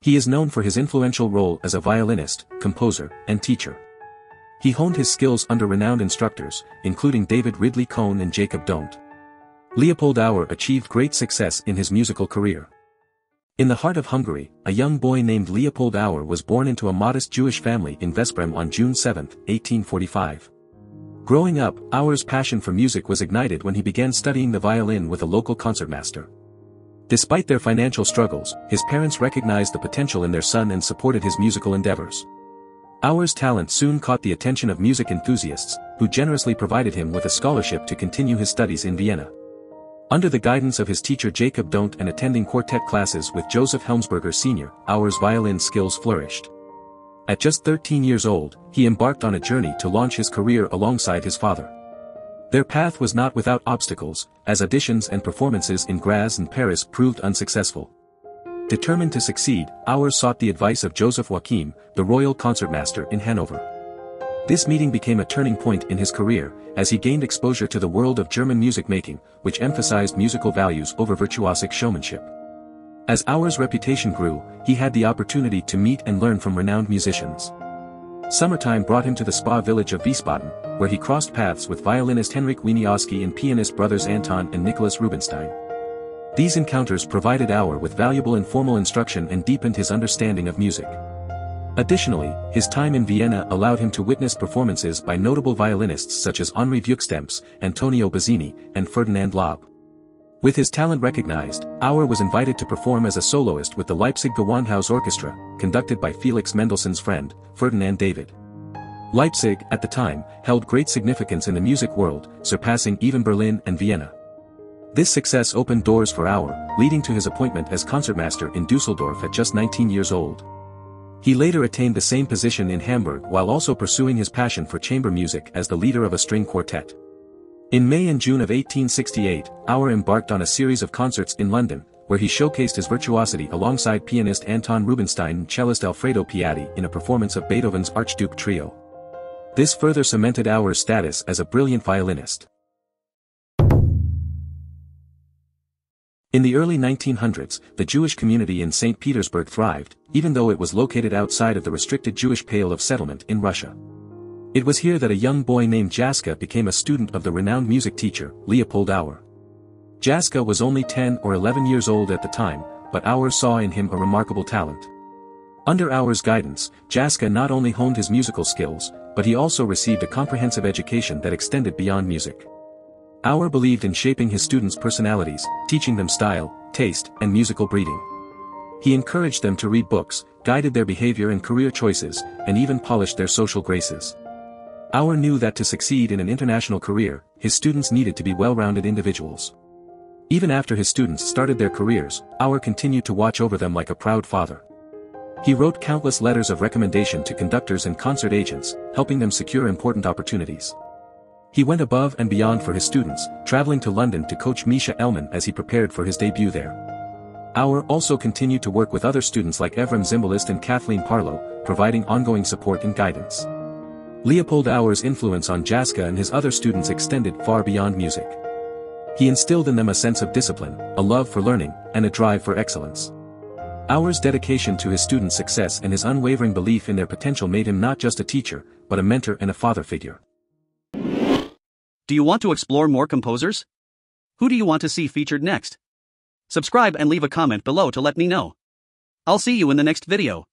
He is known for his influential role as a violinist, composer, and teacher. He honed his skills under renowned instructors, including David Ridley Kohne and Jakob Dont. Leopold Auer achieved great success in his musical career. In the heart of Hungary, a young boy named Leopold Auer was born into a modest Jewish family in Veszprém on June 7, 1845. Growing up, Auer's passion for music was ignited when he began studying the violin with a local concertmaster. Despite their financial struggles, his parents recognized the potential in their son and supported his musical endeavors. Auer's talent soon caught the attention of music enthusiasts, who generously provided him with a scholarship to continue his studies in Vienna. Under the guidance of his teacher Jakob Dont and attending quartet classes with Joseph Hellmesberger Sr., Auer's violin skills flourished. At just 13 years old, he embarked on a journey to launch his career alongside his father. Their path was not without obstacles, as auditions and performances in Graz and Paris proved unsuccessful. Determined to succeed, Auer sought the advice of Joseph Joachim, the royal concertmaster in Hanover. This meeting became a turning point in his career, as he gained exposure to the world of German music making, which emphasized musical values over virtuosic showmanship. As Auer's reputation grew, he had the opportunity to meet and learn from renowned musicians. Summertime brought him to the spa village of Wiesbaden, where he crossed paths with violinist Henryk Wieniawski and pianist brothers Anton and Nicholas Rubinstein. These encounters provided Auer with valuable informal instruction and deepened his understanding of music. Additionally, his time in Vienna allowed him to witness performances by notable violinists such as Henri Vieuxtemps, Antonio Bazzini, and Ferdinand Laub. With his talent recognized, Auer was invited to perform as a soloist with the Leipzig Gewandhaus Orchestra, conducted by Felix Mendelssohn's friend, Ferdinand David. Leipzig, at the time, held great significance in the music world, surpassing even Berlin and Vienna. This success opened doors for Auer, leading to his appointment as concertmaster in Dusseldorf at just 19 years old. He later attained the same position in Hamburg while also pursuing his passion for chamber music as the leader of a string quartet. In May and June of 1868, Auer embarked on a series of concerts in London, where he showcased his virtuosity alongside pianist Anton Rubinstein and cellist Alfredo Piatti in a performance of Beethoven's Archduke Trio. This further cemented Auer's status as a brilliant violinist. In the early 1900s, the Jewish community in St. Petersburg thrived, even though it was located outside of the restricted Jewish Pale of Settlement in Russia. It was here that a young boy named Jascha became a student of the renowned music teacher, Leopold Auer. Jascha was only 10 or 11 years old at the time, but Auer saw in him a remarkable talent. Under Auer's guidance, Jascha not only honed his musical skills, but he also received a comprehensive education that extended beyond music. Auer believed in shaping his students' personalities, teaching them style, taste, and musical breeding. He encouraged them to read books, guided their behavior and career choices, and even polished their social graces. Auer knew that to succeed in an international career, his students needed to be well-rounded individuals. Even after his students started their careers, Auer continued to watch over them like a proud father. He wrote countless letters of recommendation to conductors and concert agents, helping them secure important opportunities. He went above and beyond for his students, traveling to London to coach Mischa Elman as he prepared for his debut there. Auer also continued to work with other students like Efrem Zimbalist and Kathleen Parlow, providing ongoing support and guidance. Leopold Auer's influence on Jascha and his other students extended far beyond music. He instilled in them a sense of discipline, a love for learning, and a drive for excellence. Auer's dedication to his students' success and his unwavering belief in their potential made him not just a teacher, but a mentor and a father figure. Do you want to explore more composers? Who do you want to see featured next? Subscribe and leave a comment below to let me know. I'll see you in the next video.